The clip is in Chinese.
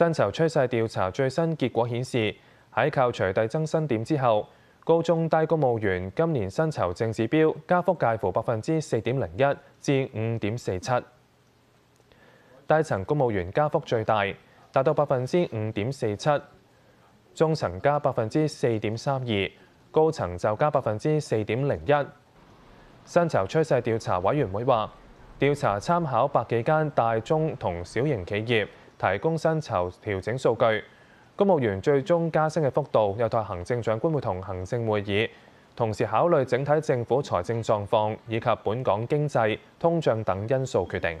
薪酬趨勢調查最新結果顯示，喺扣除遞增薪點之後，高中低公務員今年薪酬正指標加幅介乎百分之四點零一至五點四七，低層公務員加幅最大，達到百分之五點四七，中層加百分之四點三二，高層就加百分之四點零一。薪酬趨勢調查委員會話，調查參考百幾間大中同小型企業提供薪酬調整數據。公務員最終加薪嘅幅度，有待行政長官會同行政會議同時考慮整體政府財政狀況以及本港經濟、通脹等因素決定。